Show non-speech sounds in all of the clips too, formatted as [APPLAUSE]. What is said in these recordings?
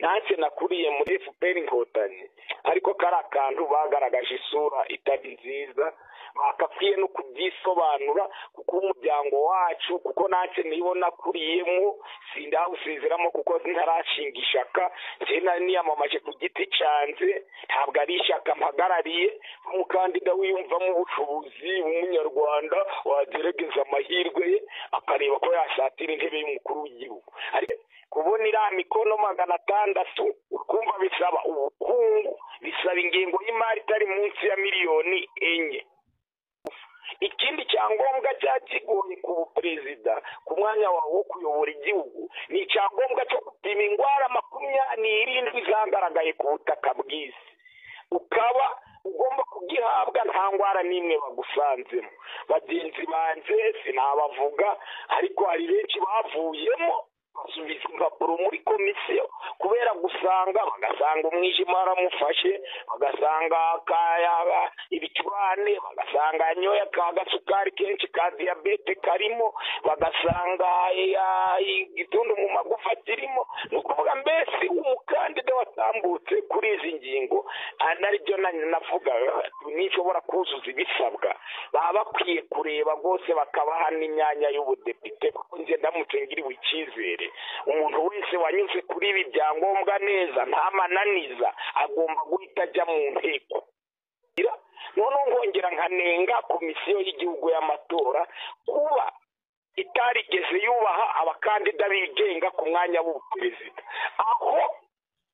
nanjye nakuriye muri fpr inkotanyi. Ariko kari akantu bagaragaje isura itari nziza bakakwiye no kubyisobanura kuko umuryango wacu kuko nanjye nibo nakuriyemo sindawusezeramo kuko ntarashinga ishaka njye nari niyamamaje ku giti cyanjye ntabwo ari ishyaka mpagarariye umukandida wiyumvamo ubushobozi w'umunyarwanda wagerageza amahirwe ye akareba ko yasatira intebe y'umukuru w'igihugu. Kubona iriya mikono magana atandatu ukumva bisaba ubukungu bisaba ingengo y'imari itari munsi ya miliyoni enye. Ikindi cyangombwa cyari kigoye ku buperezida ku mwanya wawe wo kuyobora igihugu ni icyangombwa cyo gupima indwara makumyabiri n'irindwi zagaragaye ku butaka bw'isi. Ukaba ugomba kugihabwa nta ndwara n'imwe bagusanzemo. Bagenzi banjye sinabavuga ariko hari benshi bavuyemo basubiza impapuro muri komisiyo. Kubera gusanga bagasanga umwijima waramufashe bagasanga ibicurane bagasanga yanyoye ka gasukari kenshi ka diyabete karimo bagasanga igitundu mu magufa kirimo. Ni ukuvuga mbese umukandida watambutse kuri izi ngingo naribyo navuga nishobora kuzuza ibisabwa. Baba bakwiye kureba rwose bakabaha n'imyanya y'ubudepite kuko njye ndamutse icyizere. Umuntu wese wanyuze kuri ibi byangombwa neza ntamananiza agomba guhita ajya mu nteko. Noneho nkongera nkanenga komisiyo y'igihugu y'amatora kuba itarigeze yubaha abakandida bigenga ku mwanya w'ubuperezida. Aho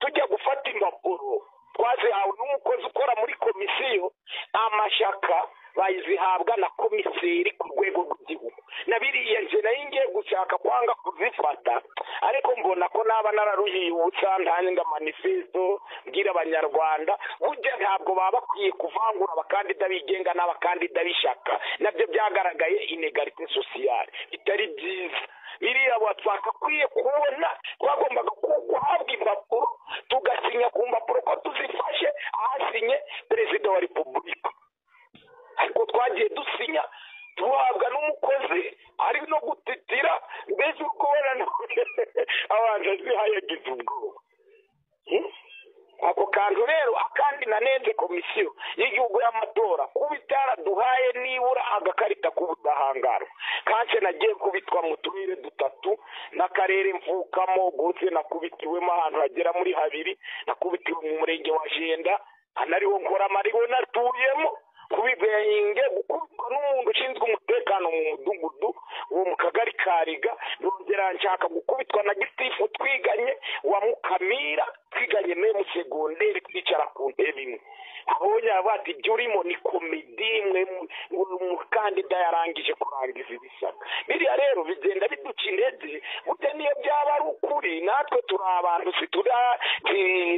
tujya gufata impapuro twazihawe n'umukozi ukora muri komisiyo amashyaka bazihabwa na komiseri ku rwego rw'igihugu. Na biriya nje na yo ngiye gushaka kwanga kuzifata ariko mbona ko naba nararuhiye ubusa ntanga manifesto mbwira abanyarwanda burya ntabwo baba bakwiye kuvangura abakandida bigenga n'abakandida b'ishyaka. Nabyo byagaragaye inegarite sosiyale bitari byiza. Biriya twagakwiye kubona twagombaga guhabwa impapuro tugasinya ku mpapuro ko tuzifashe ahasinye perezida wa repubulika. Ariko twagiye dusinya tuhabwa n'umukozi ari no gutitira mbese uri kubona [LAUGHS] abantu zihayagize ubwoba. Ako kantu rero akandi nanenze komisiyo y'igihugu y'amatora kuba itaraduhaye nibura agakarita k'ubudahangarwa kanse nagiye kubitwa mu turere dutatu n'akarere mvukamo rwose nakubitiwemo ahantu hagera muri habiri nakubitiwe mu murenge wa jenda anariwo nkora amariwo natuyemo. Kubigenge gukubitwa n'umuntu ushinzwe umutekano mu mudugudu uwo mu kagari kariga nongera nshaka gukubitwa na gitifu twiganye wa mukamira twiganye memu segonderi twicara ku ntebe imwe. Abonye bati ibyo urimo ni komedi imwe umukandida yarangije kurangiza ibisabwa. Biriya rero bigenda biduca intege burya niyo byaba ari ukuri natwe turi abantu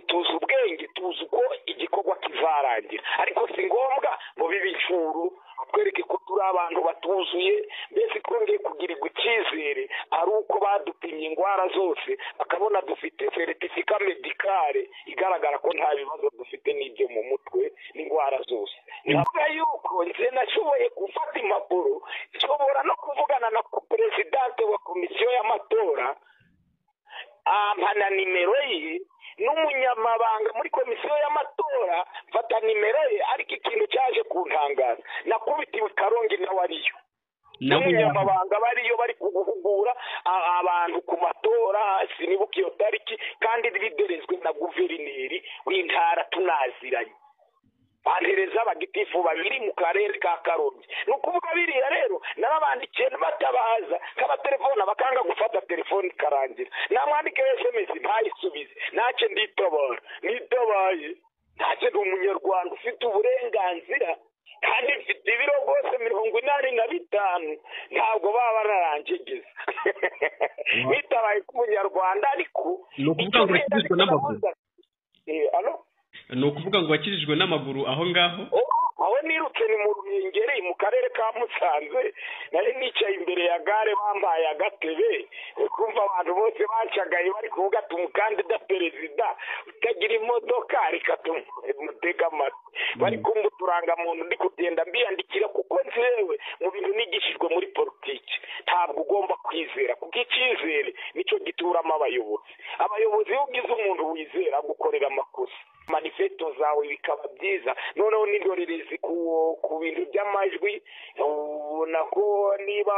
tuzi ubwenge tuzi uko igikorwa kizarangira. Ariko si ngombwa ngo bibe incuru twereke ko turi abantu batuzuye mbese twongeye kugirirwa icyizere ari uko badupimye indwara zose bakabona dufite seritifika medikare igaragara ko nta bibazo dufite n'ibyo mu mutwe n'indwara zose. Nivuga yuko nze nashoboye gufata impapuro nshobora no kuvugana na perezidante wa komisiyo y'amatora ampa na nimero ye n'umunyamabanga muri komisiyo y'amatora mfata nimero ye ariko ikintu cyaje kuntangaza nakubitiwe karongi nawe ariyo. N'umunyamabanga bariyo bari kuguhugura abantu ku matora sinibuka iyo tariki kandi biderezwe na guverineri w'intara tunaziranye. Bantereza abagitifu babiri mu karere ka karongi. Ni ukuvuga biriya rero narabandikiye batabaza nk'abatelefone bakanga gufata telefone ikarangira. Namwandike sms ntayisubize. Ntacyo nditabara nitabaye ntacyo ni umunyarwanda. Ufite uburenganzira. Kandi mfite ibiro rwose mirongo inani na bitanu. Ntabwo baba bararangegeza [LAUGHS] nitabaye k'umunyarwanda ariko ni ukuvuga ngo wakirijwe n'amaguru ni ukuvuga ngo wakirijwe n'amaguru aho ngaho? Aho nirutse ni mu ruhengeri mu karere ka musanze. Nari nicaye imbere ya gare bambaye agatebe. Kumva abantu bose bacagaye bari kuvuga ati umukandida perezida utagira imodoka. Reka tumutega amatwi. Bari kumva uturangamuntu ndi kugenda mbiyandikira kuko nzewe mu bintu nigishijwe muri politiki. Ugomba kwizera kuko icyizere ni cyo gituramo abayobozi. Abayobozi iyo ugize umuntu wizera gukorera amakosa. Manifesto zawe bikaba byiza. Noneho n'indorerezi ku bintu by'amajwi ubona ko niba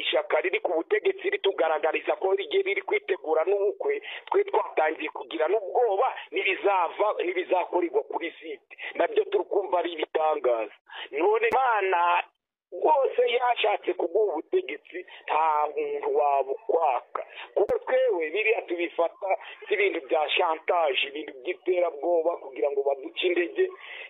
ishyaka riri ku butegetsi ritugaragariza ko riri kwitegura n'ubukwe twe twatangiye kugira n'ubwoba n'ibizava n'ibizakorerwa kuri site. Nabyo turi kumva ari ibitangaza. None imana rwose yashatse kuguha ubutegetsi nta muntu wabukwaka. Kuko twewe biriya tubifata nk'ibintu bya shantaje ibintu by'iterabwoba kugira ngo baduce intege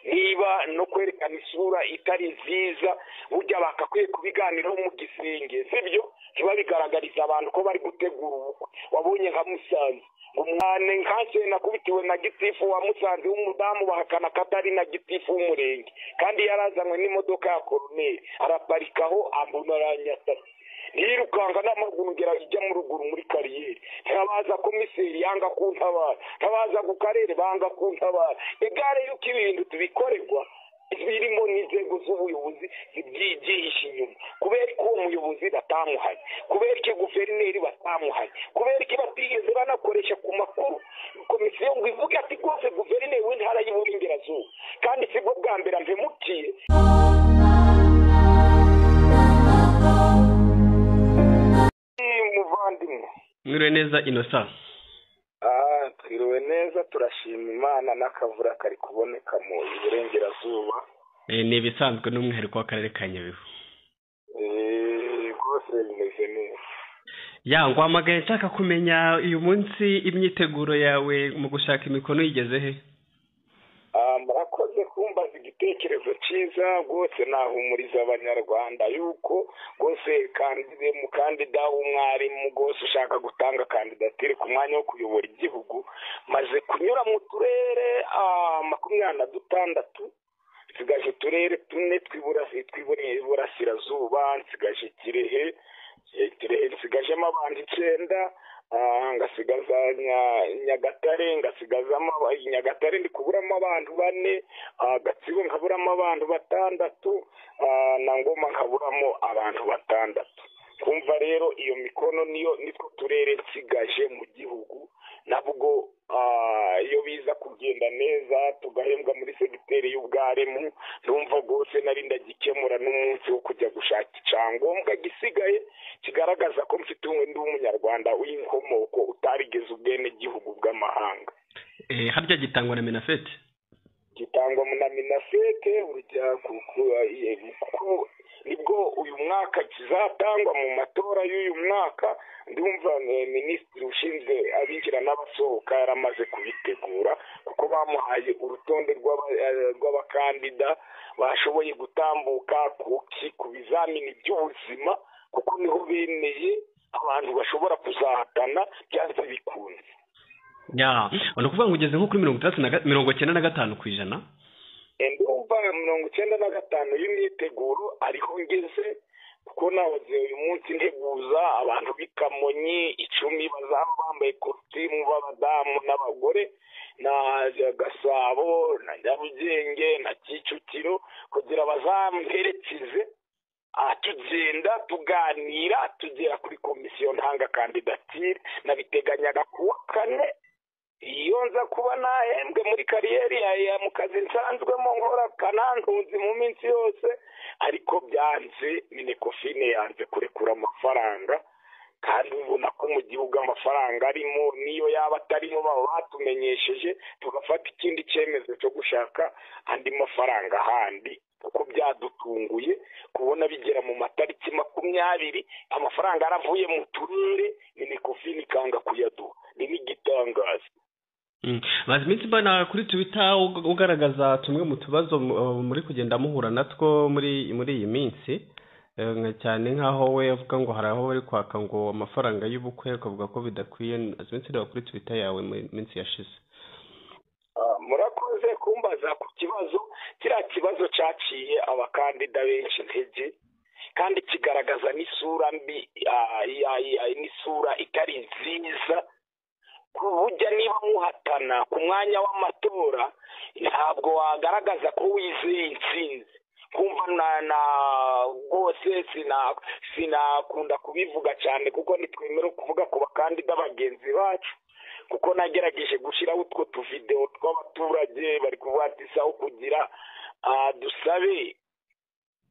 niba no kwerekana isura itari nziza burya bakakwiye kubiganiraho mu gisenge. Sibyo? Ntibabigaragariza abantu ko bari gutegura ubukwe. Wabonye nka musanze. Umwana nkase nakubitiwe na gitifu wa musanze w'umudamu bahakana ko atari na gitifu w'umurenge. Kandi yarazanywe n'imodoka ya koroneri araparikaho ambona aranyatase ntiyirukanka n'amaguru ngera ijya mu ruguru muri kariyeri. Ntabaza komiseri yanga kuntabara ntabaza ku karere banga kuntabara egare yuko ibintu tubikorerwa birimo n'inzego z'ubuyobozi zibyihishe inyuma. Kubera ko uwo muyobozi batamuhaye. Kubera ko guverineri batamuhaye. Kubera ko batigeze banakoresha ku makuru. Komisiyo ngo ivuge ati rwose guverineri w'intara y'uburengerazuba. Kandi si bwo bwa mbere mpemukiye muvandimwe mwiriwe neza inosa twiriwe neza turashima imana n'akavura kari kuboneka mu burengerazuba ni ibisanzwe n'umwihariko w'akarere ka nyabihu. Rwose bimeze neza. Ya nguhamagaye nshaka kumenya uyu munsi imyiteguro yawe mu gushaka imikono yigeze he? Murakoze kumbaza igitekerezo cyiza rwose nahumuriza abanyarwanda yuko rwose umukandida w'umwarimu rwose ushaka gutanga kandidatire ku mwanya wo kuyobora igihugu maze kunyura mu turere makumyabiri na dutandatu nsigaje uturere tune tw'iburasirazuba nsigaje kirehe kirehe nsigajemo abantu icyenda ngasigaza nyagatare ngasigazamo nyagatare ndi kuburamo abantu bane gatsibo nkaburamo abantu batandatu na ngoma nkaburamo abantu batandatu. Kumva rero iyo mikono niyo nitwo turere nsigaje mu gihugu nabwo iyo biza kugenda neza tugahembwa muri segiteri y'ubwaremu ndumva rwose nari ndagikemura n'umunsi wo kujya gushaka icyangombwa gisigaye kigaragaza ko mfite undi w'umunyarwanda w'inkomoko utarigeze ubwenegihugu bw'amahanga. Harya gitangwa na minafete? Gitangwa na minafete urujya kuko ni bwo uyu mwaka kizatangwa mu matora y'uyu mwaka. Ndumva minisitiri ushinzwe abinjira n'abasohoka yaramaze kubitegura kuko bamuhaye urutonde rw'abakandida bashoboye gutambuka ku bizamini by'ubuzima. Kuko ni ho bemeye abantu bashobora kuzahatana byanze bikunze. Ni ukuvuga ngo ugeze nko kuri mirongo itandatu na mirongo icyenda na gatanu ku ijana? Ndumva mirongo icyenda na gatanu y'imyiteguro ariho ngeze kuko nahoze uyu munsi nteguza abantu b'ikamonyi icumi bazaba bambaye kositimu b'abadamu n'abagore na gasabo na nyarugenge na kicukiro kugira bazamperekeze tugenda tuganira tugera kuri komisiyo ntanga kandidatire. Nabiteganyaga kuwa kane. Iyo nza kuba nahembwe muri kariyeri ya mu kazi nsanzwemo nkora kanantunzi mu minsi yose. Ariko byanze minekofine yanze kurekura amafaranga. Kandi ubona ko mu gihugu amafaranga arimo niyo yaba atarimo baba batumenyesheje tugafata ikindi cyemezo cyo gushaka andi mafaranga ahandi. Kuko byadutunguye kubona bigera mu matariki makumyabiri amafaranga aravuye mu turere minekofine ikanga kuyaduha. Ni n'igitangaza. Maze iminsi mbona kuri twita ugaragaza tumwe mu tubazo muri kugenda muhura natwo muri muri iyi minsi. Cyane nk'aho we avuga ngo hari aho bari kwaka ngo amafaranga y'ubukwe ukavuga ko bidakwiye. Maze iminsi reba kuri twita yawe mu minsi yashize murakoze kumbaza ku kibazo kiriya kibazo cyaciye abakandida benshi intege kandi kigaragaza n'isura mbi n'isura itari nziza ku buryo niba muhatana ku mwanya w'amatora ntabwo wagaragaza ko wizeye intsinzi. Kumva na rwose sinakunda kubivuga cyane kuko ntitwemere kuvuga ku bakandida bagenzi bacu. Kuko nagerageje gushyiraho utwo tuvidewo tw'abaturage bari kubatisaho kugira dusabe.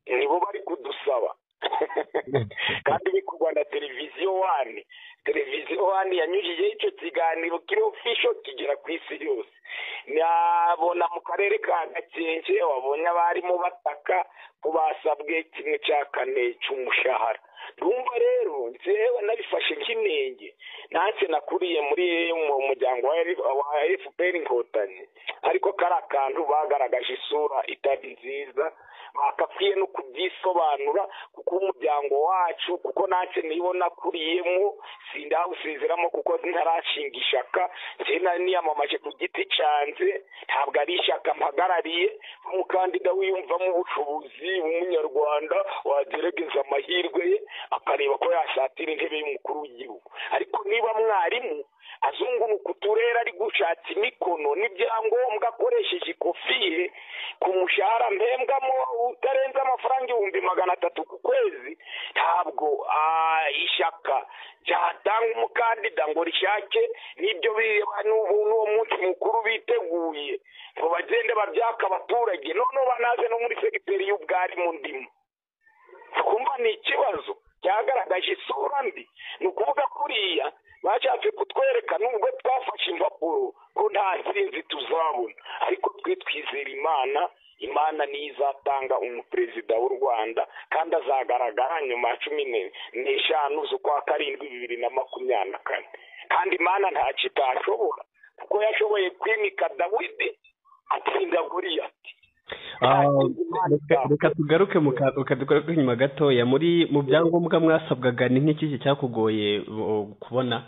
Nibo bari kudusaba. [LAUGHS] Kandi bikorwa na televiziyo wani televiziyo wani yanyujijeho icyo kiganiro kiri ofisho kigera ku isi yose nabona mu karere ka gakenke wabonye abarimu bataka ko basabwe kimwe cya kane cy'umushahara ndumva rero nzewe nabifashe nk'inenge. Nanjye nakuriye muri mu muryango wa fpr inkotanyi. Ariko kari akantu bagaragaje isura itari nziza bakakwiye no kubyisobanura kuko umuryango wacu kuko nanjye niyo nakuriyemo sindawusezeramo kuko ntarashinga ishaka. Niyamamaje ku giti cyanjye ntabwo ari ishyaka mpagarariye. Umukandida wiyumvamo ubushobozi w'umunyarwanda wagerageza amahirwe ye akareba ko yasatira intebe y'umukuru w'igihugu. Ariko niba mwarimu azunguruka uturere ari gushaka imikono n'ibyangombwa akoresheje ikofi ye ku mushahara mpembwamo utarenze amafaranga ibihumbi magana atatu ku kwezi ntabwo ishyaka ryatanga umukandida ngo rishake n'ibyo n'uwo munsi mukuru biteguye ngo bagende babyaka abaturage noneho banaze no muri segiteri y'ubwarimu ndimo twumva ni ikibazo cyagaragaje isura mbi ni ukuvuga kuriya bashatse kutwereka nubwo twafashe impapuro ko nta nsinzi tuzabona ariko twe twizera imana imana niyo izatanga umuperezida w'u rwanda kandi azagaragara nyuma ya cumi n'eshanu z'ukwa karindwi bibiri na makumyabiri na kane kandi imana ntacyo itashobora kuko yashoboye kwimika dawidi atsinda goriyati reka tugaruke ukadugaruka inyuma gatoya. Muri mu byangombwa mwasabwaga ni nk'iki cyakugoye kubona?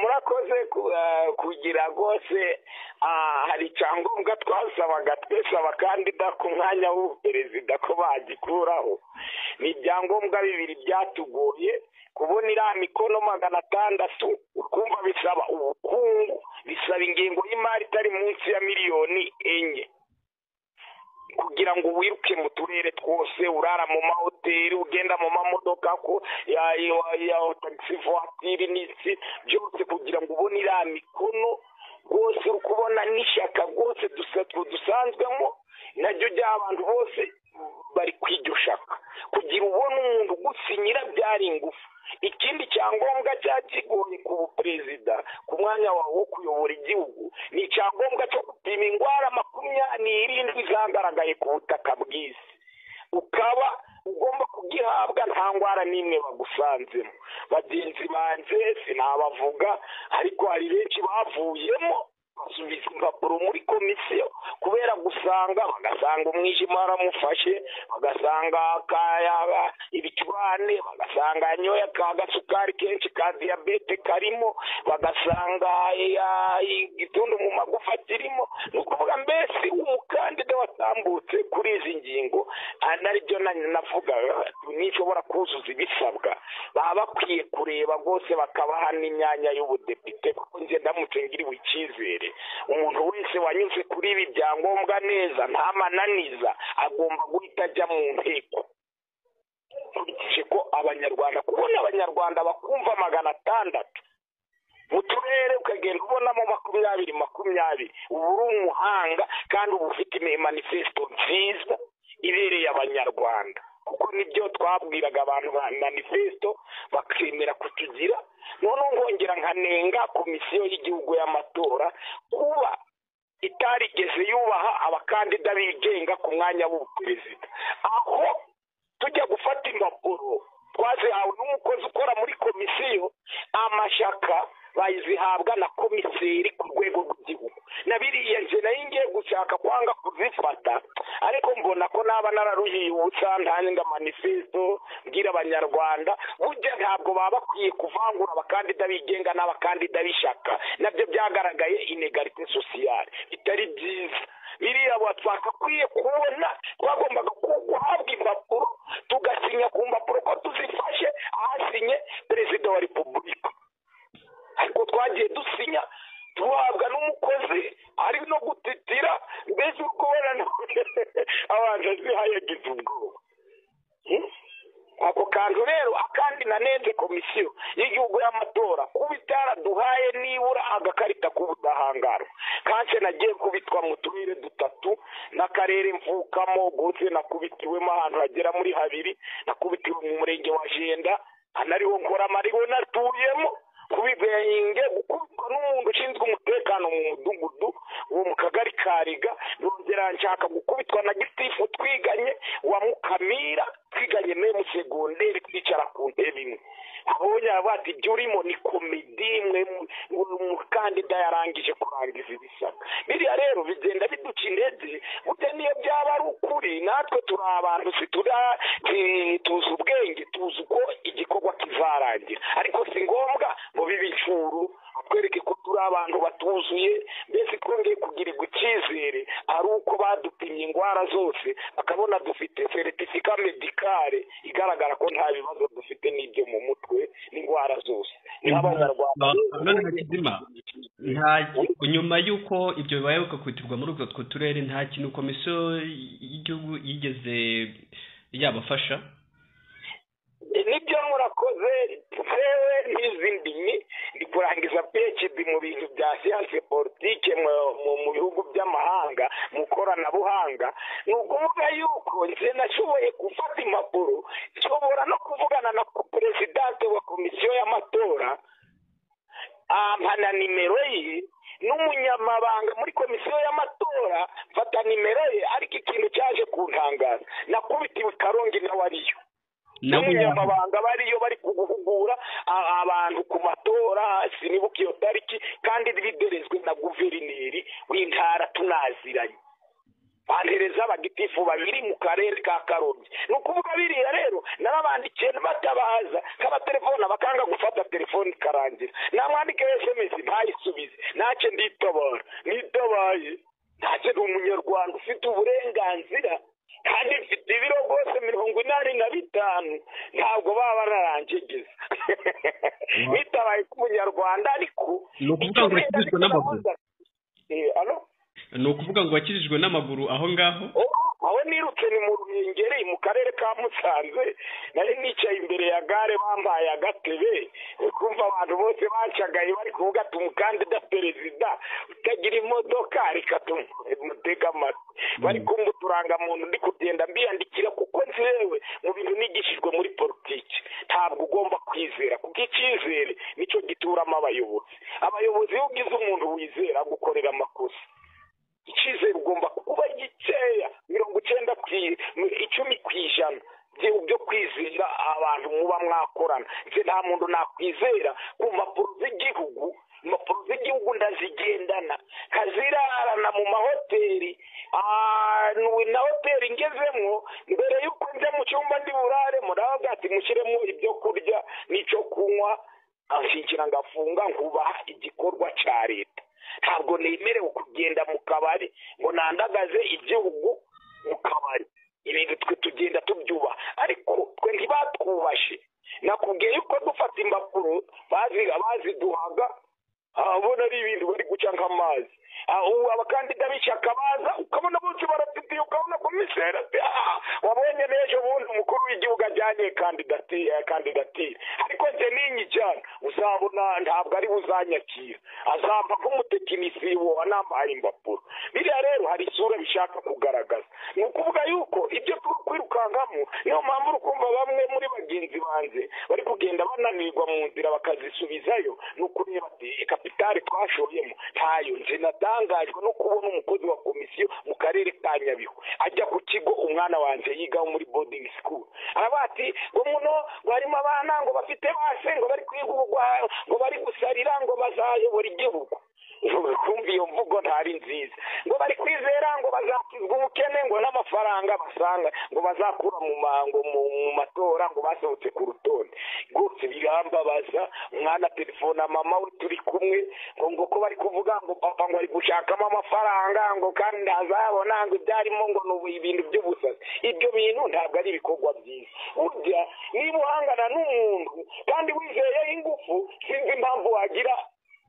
Murakoze kugira rwose hari icyangombwa twasabaga twese abakandida ku mwanya w'ubuperezida ko bagikuraho. Ni ibyangombwa bibiri byatugoye kubona iriya mikono magana atandatu ukumva bisaba ubukungu bisaba ingengo y'imari itari munsi ya miliyoni enye. Kugira ngo wiruke mu turere twose urara mu mahoteli ugenda mu mamodoka ko ya tagisi vuwatiri n'isi byose kugira ngo ubone iriya mikono. Rwose uri kubona n'ishyaka rwose dusanzwemo naryo ry'abantu bose bari ku iryo shaka. Kugira ubone umuntu ugusinyira byari ingufu. Ikindi cyangombwa cyakigoye ku buperezida ku mwanya wawe wo kuyobora igihugu ni icyangombwa cyo gupima indwara makumyabiri n'irindwi zagaragaye ku butaka bw'isi. Ukaba ugomba kugihabwa nta ndwara n'imwe bagusanzemo. Bagenzi banjye sinabavuga ariko hari benshi bavuyemo basubiza impapuro muri komisiyo kubera gusanga bagasanga umwijima waramufashe bagasanga ibicurane bagasanga yanyoye ka gasukari kenshi ka diyabete karimo bagasanga igitundu mu magufa kirimo. Ni ukuvuga mbese umukandida watambutse kuri izi ngingo naribyo navuga nishobora kuzuza ibisabwa. Baba bakwiye kureba rwose bakabaha n'imyanya y'ubudepite kuko njye ndamutse ngiriwe icyizere. Umuntu wese wanyuze kuri ibi byangombwa neza nta mananiza agomba guhita ajya mu nteko. Nkurikije ko abanyarwanda kubona abanyarwanda bakumva magana atandatu mu turere ukagenda ubonamo makumyabiri makumyabiri. Uba uri umuhanga kandi uba ufite manifesito nziza ibereye abanyarwanda. Kuko ni byo twabwiraga abantu ba manifesito bakemera kutugira noneho ngongera nkanenga komisiyo y'igihugu y'amatora kuba itarigeze yubaha abakandida bigenga ku mwanya w'ubuperezida. Aho tujya gufata impapuro twazihawe n'umukozi ukora muri komisiyo amashyaka bazihabwa na komiseri ku rwego rw'igihugu. Na biriya nje na yo ngiye gushaka kwanga kuzifata ariko mbona ko naba nararuhiye ubusa ntanga manifesto mbwira abanyarwanda burya ntabwo baba bakwiye kuvangura abakandida bigenga n'abakandida b'ishyaka. Nabyo byagaragaye inegarite sosiyale bitari byiza. Biriya twagakwiye kubona twagombaga guhabwa impapuro tugasinya ku mpapuro ko tuzifashe ahasinye perezida wa repubulika. Ariko twagiye dusinya duhabwa n'umukozi ari no gutitira mbese uri kubona [LAUGHS] abanza zihayagize ubwoba. Ako kantu rero akandi nanenze komisiyo y'igihugu y'amatora kuba itaraduhaye nibura agakarita k'ubudahangarwa kanse nagiye kubitwa mu turere dutatu n'akarere mvukamo gose nakubitiwemo ahantu hagera muri habiri nakubitiwe mu murenge wa jenda anariho nkorama ariho natuyemo. Kubigenge gukubitwa n'umuntu ushinzwe umutekano mu mudugudu uwo mu kagari kariga nongera nshaka gukubitwa na gitifu twiganye wa mukamira twiganye memu segonderi twicara ku ntebe imwe abonye bati ibyo urimo ni komedi mwe umukandida yarangije kurangiza ibisabwa biriya rero bigenda biduca intege burya niyo byaba ari ukuri natwe turi abantu tuzi ubwenge tuzi uko igikorwa kizarangira ariko si ngombwa ngo bibe inshuru twereke ko turi abantu batuzuye mbese twongeye kugirirwa icyizere ari uko badupimye indwara zose bakabona dufite seritifika medikare igaragara ko nta bibazo dufite n'ibyo mu mutwe n'indwara zose nyuma y'uko ibyo bibaye bigakwitirwa muri utwo turere nta kintu komisiyo y'igihugu yigeze yabafasha? Nibyo murakoze yewe n'izindi ni ndi kurangiza phd mu bintu bya siyanse politike mu bihugu by'amahanga mu koranabuhanga. Ni ukuvuga yuko nze nashoboye gufata impapuro nshobora no kuvugana na perezidante wa komisiyo y'amatora ampana nimero ye n'umunyamabanga muri komisiyo y'amatora mfata nimero ye ariko ikintu cyaje kuntangaza nakubitiwe karongi nawe ariyo n'umunyamabanga bariyo bari guhugura abantu ku matora sinibuka iyo tariki kandi biderezwe na guverineri w'intara tunaziranye. Bantereza abagitifu babiri mu karere ka karongi. Ni ukuvuga biriya rero narabandikiye batabaza nk'abatelefone bakanga gufata telefone ikarangira. Namwandike sms ntayisubize. Ntacyo nditabara nitabaye ntacyo ni umunyarwanda. Ufite uburenganzira. Kandi mfite ibiro rwose mirongo inani na bitanu. Ntabwo baba bararangegeza nitabaye k'umunyarwanda ariko ni ukuvuga ngo wakijijwe n'amaguru ni ukuvuga ngo wakijijwe n'amaguru aho ngaho? Aho nirutse ni mu ruhengeri mu karere ka musanze. Nari nicaye imbere ya gare bambaye agatebe. Kumva abantu bose bacagaye bari kuvuga ati umukandida perezida utagira imodoka. Reka tumutega amatwi. Bari kumva uturangamuntu ndi kugenda mbiyandikira kuko nzewe mu bintu nigishijwe muri politiki. Ntabwo ugomba kwizera. Kuko icyizere ni cyo gituramo abayobozi. Abayobozi iyo ugize umuntu wizera gukorera amakosa. Icyizere ugomba kuba gikeya. Mirongo icyenda icumi ku ijana. Byo kwizera abantu muba mwakorana. Ndetse nta muntu nakwizera ku mpapuro z'igihugu. Impapuro z'igihugu ndazigendana. Nkazirarana mu mahoteli. Na hoteli ngezemo. Mbere y'uko njya mu cyumba ndi buraremo nawe ati mushyiremo ibyo kurya n'icyo kunywa. Ashyikira ngafunga nkubaha igikorwa cya leta. Ntabwo nemerewe kugenda mu kabari ngo nandagaze igihugu mu kabari. Ibintu twe tugenda tubyubaha ariko twe ntibatwubashe. Nakubwiye yuko dufata impapuro baziduhaga abona ari ibintu bari guca nk'amazi. Ubu abakandida b'ishyaka baza ukabona bose baratitiye ukabona komiseri ati wabonye n'ejo bundi umukuru w'igihugu ajyanye kandidatire. Ariko njye ninyijyana uzabona ntabwo ari buzanyakira azamba nk'umutekinisiye wanambaye impapuro. Biriya rero hari isura bishaka kugaragaza. Ni ukuvuga yuko ibyo turi kwirukankamo niyo mpamvu uri kumva bamwe muri bagenzi banjye bari kugenda bananirwa mu nzira bakazisubizayo ni ukureba ati kapitali twashoyemo. Ntayo nje natangajwe no kubona umukozi wa komisiyo mu karere ka nyabihu. Ajya ku kigo umwana wanjye yigaho muri boarding school. Araba ati ngo muno ngo harimo abana ngo bafite base ngo bari kwiga ngo bari gusarira ngo bazayobora igihugu. Kumva iyo mvugo ntari nziza. Ngo bari kwizera ngo bazakizwa ubukene ngo n'amafaranga basanga ngo bazakura mu mango mu matora ngo basohotse ku rutonde. Rwose birambabaza umwana telefona mama we turi kumwe ngo ngo ko bari kuvuga ngo papa ngo ari gushakamo amafaranga ngo kandi ntazayabona ngo ibyarimo ngo ni ibintu by'ubusazi. Ibyo bintu ntabwo ari ibikorwa byiza. Burya niba uhangana n'umuntu kandi wizeyeho ingufu sinzi impamvu wagira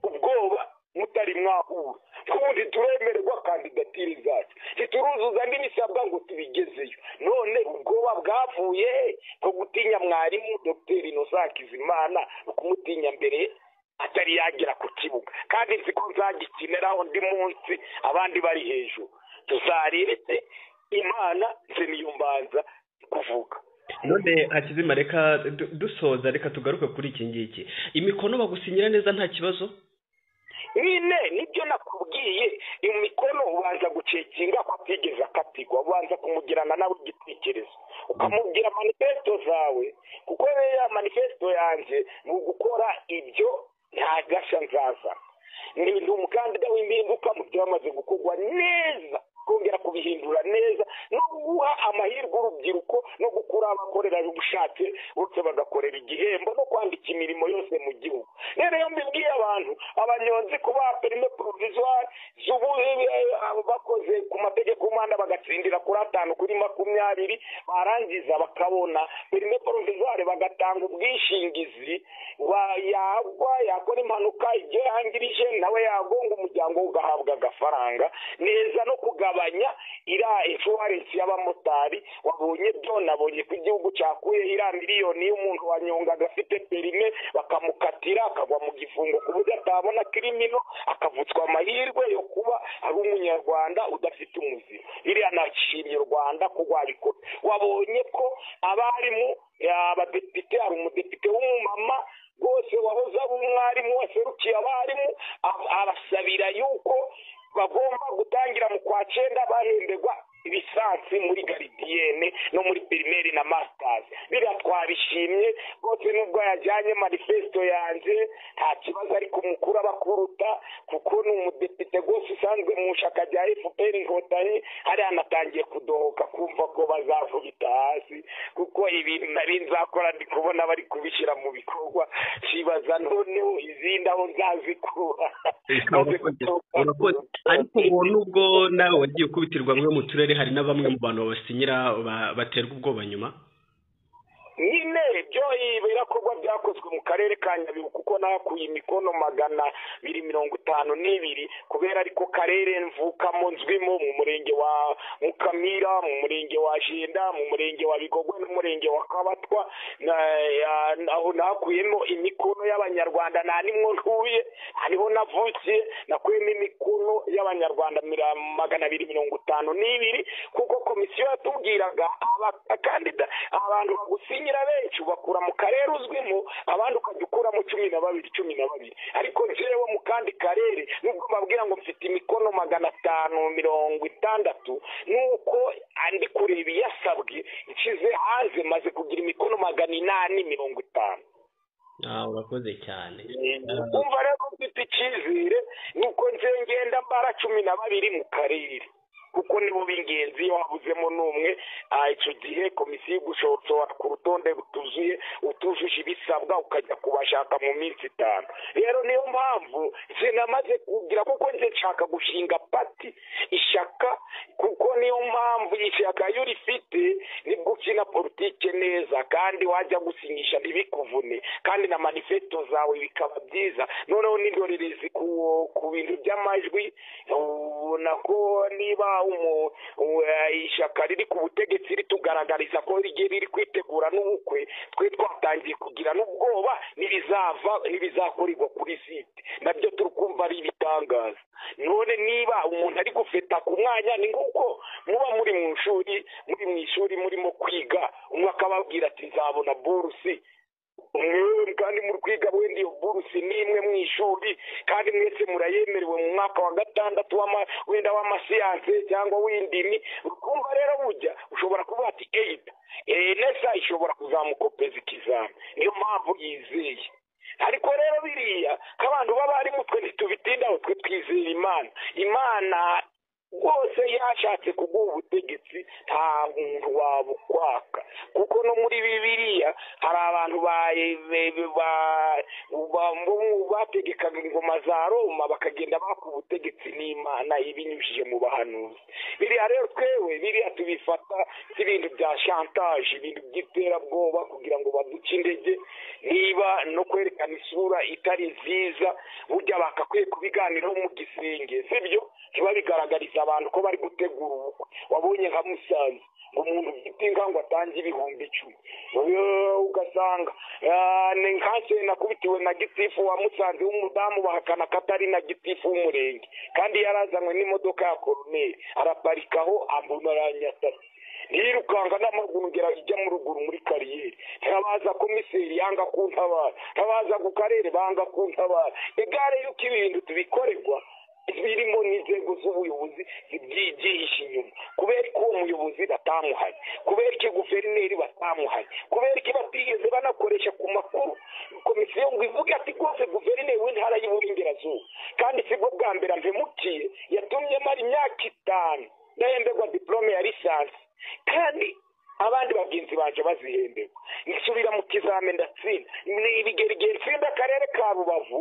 ubwoba. Mutari mwahura twundi turemererwa kandidatire zacu ntituruzuza n'ibisabwa ngo tubigezeyo. None ubwoba bwavuye he bwo gutinya mwarimu dr. Inosa hakizimana ukumutinya mbere atari yagera ku kibuga. Kandi nzi ko nzagikiniraho ndi munsi abandi bari hejuru. Tuzaretse imana nze niyo mbanza kuvuga. None hakizima reka du- dusoza reka tugaruke kuri iki ngiki. Imikono bagusinyira neza nta kibazo? Nyine ni byo nakubwiye. Imikono ubanza gucekinga ko atigeze ubanza kumugirana nawe igitekerezo. Ukamubwira manifesto zawe. Kuko rero manifesto yanjye ni ugukora ibyo nta gashya nzaza. Ni ndi umukandida w'impinduka mu byo bamaze gukorwa neza. Kongera kubihindura neza no guha amahirwe urubyiruko no gukura abakorerabushake bose bagakorera igihembo no kwandika imirimo yose mu gihugu. Rero iyo mbibwiye abantu abanyonzi kubaha perime provisoire z'ubu eh, bakoze ku mategeko y'umuhanda bagatsindira kuri atanu kuri makumyabiri barangiza bakabona. Perime provisoire bagatanga ubwishingizi wa- yagwa yakora impanuka ibyo yangirije nawe yagonga umuryango ugahabwa agafaranga. Neza no kugabanya iriya inshuwarensi y'abamotari. Wabonye byo nabonye ko igihugu cyakuye iriya miliyoni y'umuntu wanyongaga afite perime bakamukatira akagwa mu gifungo. Ku buryo atabona kirimino akavutswa amahirwe yo kuba ari umunyarwanda udafite umuzima iriya nashimye u rwanda ko rwabikora wabonye ko abarimu abadepite hari umudepite w'umumama rwose wahoze ari umwarimu waserukiye abarimu ab- abasabira yuko bagomba gutangira mu kwa cyenda bahemberwa ibisansi muri garidiyene no muri pirimeri na masitazi biriya twabishimye rwose nubwo yajyanye manifesto yanjye nta kibazo ariko umukuru aba akuruta kuko ni umudepite rwose usanzwe mu ishyaka rya fpr inkotanyi hariya anatangiye kudohoka kumva ko bazavubita hasi kuko ibintu nari nzakora ndi kubona bari kubishyira mu bikorwa kibaza noneho izindi aho nzazikura ariko ubu nubwo nawe wagiye ukubitirwa bamwe mu turere hari na bamwe mu bantu babasinyira ba- baterwa ubwoba nyuma? Nyine byo birakorwa byakozwe mu karere ka nyabihu kuko nakuye imikono magana biri mirongo itanu n'ibiri kubera ariko karere mvukamo nzwimo mu murenge wa mukamira mu murenge wa jenda mu murenge wa bigogwe n'umurenge wa kabatwa. Aho nakuyemo imikono y'abanyarwanda nta nimwo ntuye hariho navukiye nakuyemo imikono y'abanyarwanda magana abiri mirongo itanu n'ibiri kuko komisiyo yatubwiraga abakandida abantu bagusinyira benshi ubakura mu karere uzwimo abandi ukajya ukuramo cumi na babiri cumi na babiri. Ariko njyewe mu kandi karere nubwo mbabwira ngo mfite imikono magana atanu mirongo itandatu nuko andi kureba iyasabwe nshyize hanze maze kugira imikono magana inani mirongo itanu. Ah, urakoze cyane. Kumva rero mfite icyizere nuko nze ngenda mbara cumi na babiri mu karere. Kuko nibo b'ingenzi iyo wabuzemo n'umwe. Ah, icyo gihe komisiyo igushobora ku rutonde rutuzuye utujuje ibisabwa ukajya kubashaka mu minsi itanu. Rero niyo mpamvu namaze kugira kuko nshaka gushinga pati ishyaka kuko niyo mpamvu ishyaka iyo urifite ni bwo ukina politike neza kandi wajya gusinyisha ntibikuvune kandi na manifesto zawe bikaba byiza. Noneho n'indorerezi ku bintu by'amajwi ubona ko niba ishyaka riri ku butegetsi ritugaragariza ko riri kwitegura n'ubukwe twe twatangiye kugira n'ubwoba n'ibizava n'ibizakorerwa kuri site. Nabyo turi kumva ari ibitangaza. None niba ari gufeta ku mwanya ni nk'uko muba muri mu ishuri muri mu ishuri murimo kwiga. Umwe akababwira ati nzabona burusi mwewe kandi muri kwiga wenda iyo burusi ni imwe mu ishuri kandi mwese murayemerewe mu mwaka wa gatandatu wenda w'amasiyanse cyangwa w'indimi. Ukumva rero bujya ushobora kuvuga ati eyida nesa ishobora kuzamukopeza ikizami. Niyo mpamvu yizeye. Ariko rero biriya ko abantu b'abarimu twe ntitubitindaho twe twizera imana. Imana rwose yashatse kuguha ubutegetsi nta muntu wabukwaka. Kuko no muri bibiliya hari abantu bategekaga ingoma za roma bakagenda baka ubutegetsi n'imana ibinyujije mu bahanuzi. Biriya rero twewe biriya tubifata nk'ibintu bya shantaje ibintu by'iterabwoba kugira ngo baduce intege niba no kwerekana isura itari nziza burya bakakwiye kubiganiraho mu gisenge sibyo ntibabigaragariza abantu ko bari gutegura ubukwe wabonye nka musanze ngo umuntu ufite inka ngo atange ibihumbi icumi. Ugasanga nkase nakubitiwe na gitifu wa musanze w'umudamu bahakana ko atari na gitifu w'umurenge. Kandi yarazanywe n'imodoka ya koroneri araparikaho ambona aranyatase ntirukanga n'amaguru ngera ijya mu ruguru muri kariyeri. Ntabaza komiseri yanga kuntabara ntabaza ku karere banga kuntabara egare yuko ibintu tubikorerwa birimo n'inzego z'ubuyobozi zibyihishe inyuma. Kubera ko uwo muyobozi batamuhaye kubera ko guverineri batamuhaye kubera ko batigeze banakoresha ku makuru. Komisiyo ngo ivuge ati rwose guverineri w'intara y'uburengerazuba. Kandi si bwo bwa mbere mpemukiye yatumye mara imyaka itanu ndahemberwa diporome ya lisansi kandi abandi bagenzi baje bazihemberwa. Ngisubira mu kizame ndatsinda ibigerigeri nsinda akarere ka rubavu.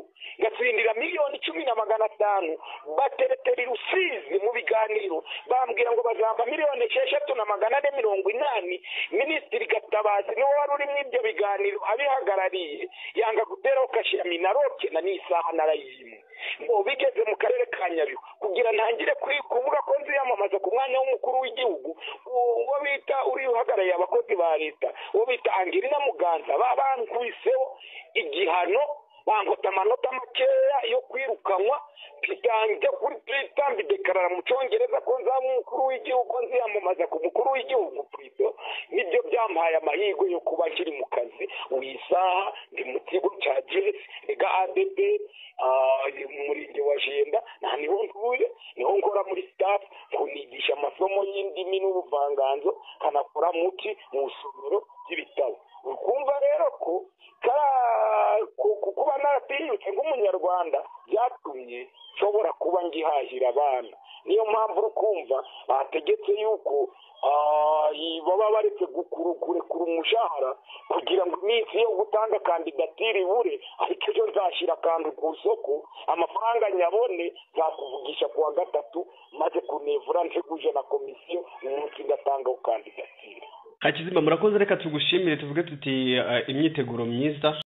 Na magana atanu bateretera rusizi mu biganiro bambwira ngo bazampa miliyoni esheshatu na magana ane mirongo inani. Minisitiri gatabazi ni we wari uri muri ibyo biganiro abihagarariye. Yanga guteraho kashyira minaroke na n'isaha narayimwe ngo bigeze mu karere ka nyabihu kugira ntangire kuvuga ko nziyamamaza ku mwanya w'umukuru w'igihugu. Uwo bita uri uhagarariye abakozi ba leta uwo bita angelina muganza bankwiseho igihano bankota amanota makeya yo kwirukanwa njya kuri twita mbidekarara mu cyongereza ko nzaba umukuru w'igihugu nziyamamaza ku mukuru w'igihugu purito ni byo byampaye amahirwe yo kuba nkiri mu kazi iyi saha ndi mu kigo cya jesi rega adp mu murenge wa jenda. Nta ni ho ntuye ni ho nkora muri sitafu kunigisha amasomo y'indimi n'ubuvanganzo kanakora muki mu isomero ry'ibitabo. Ukumva rero ko kuba naratinyutse nk'umunyarwanda byatumye nshobora kuba ngihahira abana. Niyo mpamvu uri kumva bategetse yuko baba baretse kurekura umushahara kugira ngo iminsi yo gutanga kandidatire ibure ariko ejo nzashyira akantu ku isoko amafaranga nyabone nzakuvugisha ku wa gatatu maze kunevura nteguje na komisiyo umunsi ngatangaho kandidatire. Hakizima murakoze? Reka tugushimire tuvuge tuti imyiteguro myiza.